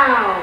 Wow.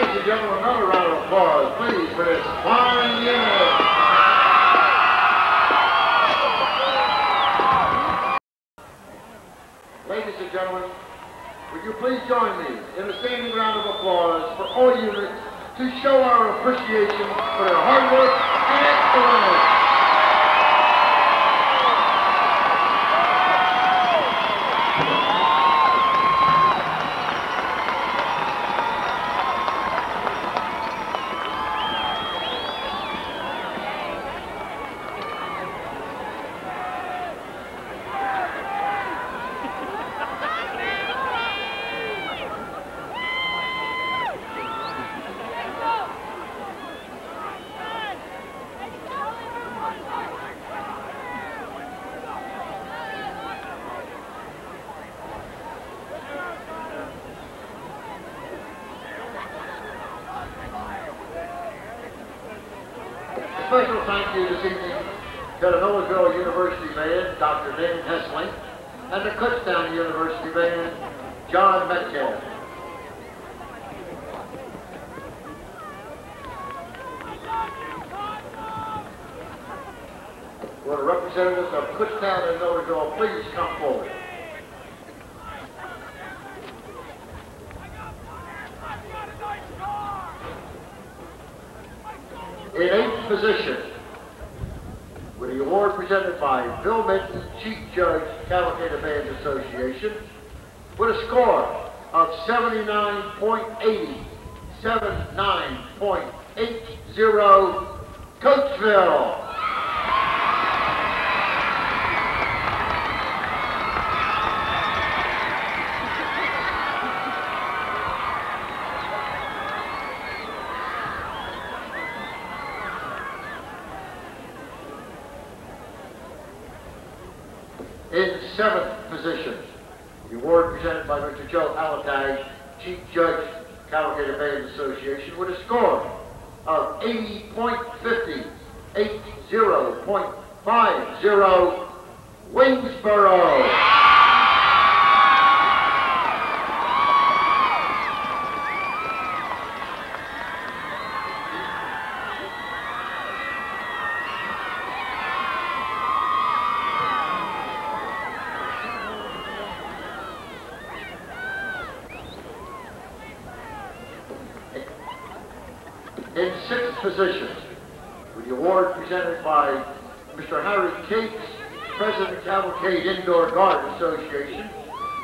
Gentlemen, another round of applause, please, for this fine unit. Ladies and gentlemen, would you please join me in a standing round of applause for all units to show our appreciation for their hard work and excellence. Special thank you this evening to the Millersville University Band, Dr. Dan Hessling, and the Kutztown University Band, John Metcalf. Will the representatives of Kutztown and Millersville please come forward? In position, with the award presented by Bill Minton, Chief Judge, Cavalcade Band Association, with a score of 79.80, 79.80, Coatesville. In seventh position, the award presented by Mr. Joe Alatag, Chief Judge, Cavalcade Band Association, with a score of 80.50, 80.50, Waynesboro. In sixth position, with the award presented by Mr. Harry Cates, President Cavalcade Indoor Garden Association,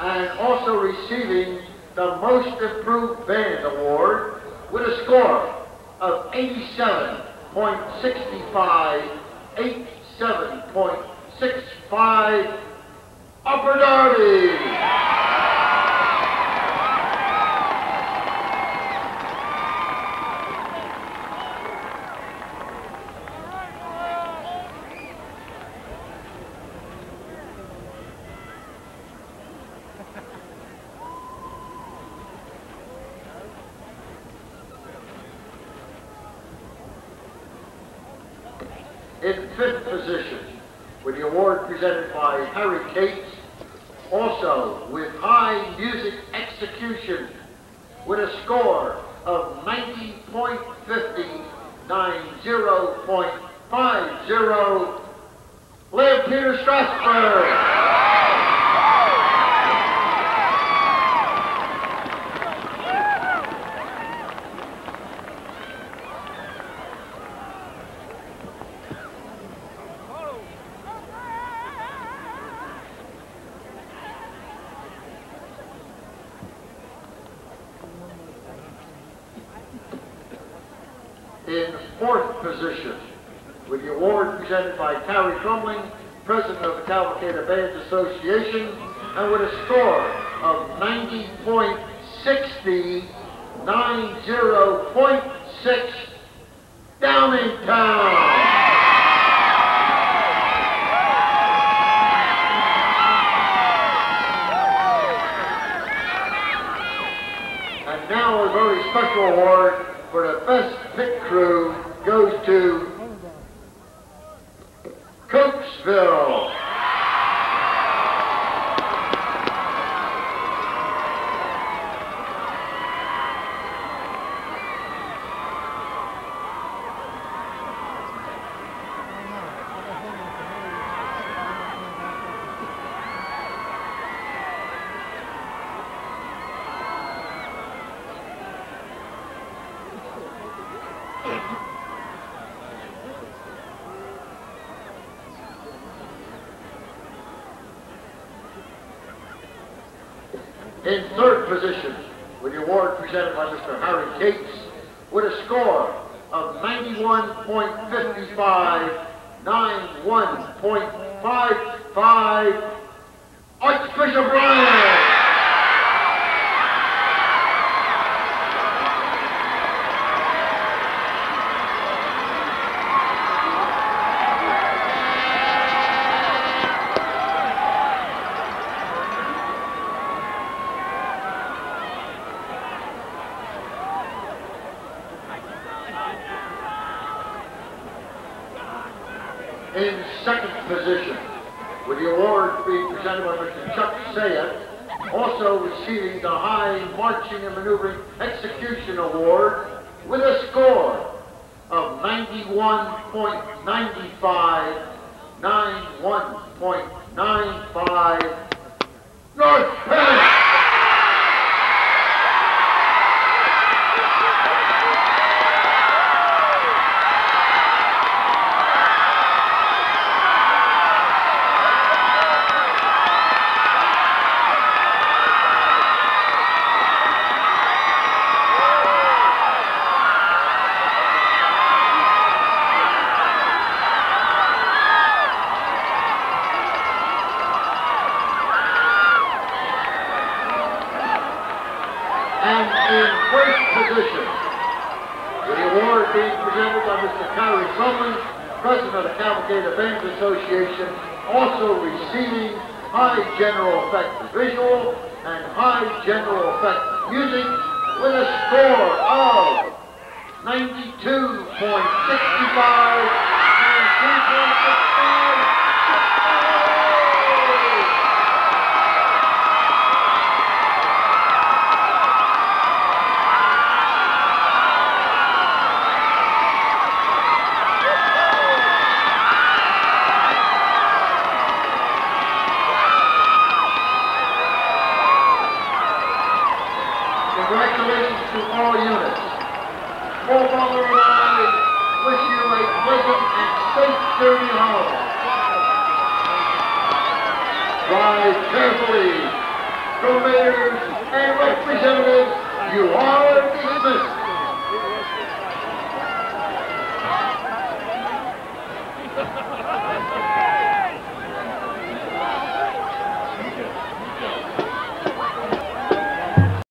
and also receiving the Most Improved Band Award with a score of 87.65, 87.65, Upper Darby. In fifth position with the award presented by Harry Cates, also with high music execution with a score of 90.50, 90.50, Lampeter-Strasburg. in fourth position with the award presented by Terry Crumling, President of the Cavalcade Band Association, and with a score of 90.60, 90.6, Downingtown. And now a very special award for the best pit crew goes to Coatesville. In third position, with the award presented by Mr. Harry Gates, with a score of 91.55, 91.55, Archbishop Ryan. in second position, with the award being presented by Mr. Chuck Sayat, also receiving the High Marching and Maneuvering Execution Award with a score of 91.95, 91.95, North Penn. Mr. Kyrie Sumlin, President of the Cavalcade Events Association, also receiving High General Effect Visual and High General Effect Music with a score of 92.65 and 3.65. Congratulations to all units. And I wish you a pleasant and safe journey home. Drive carefully. From and representatives, you are dismissed.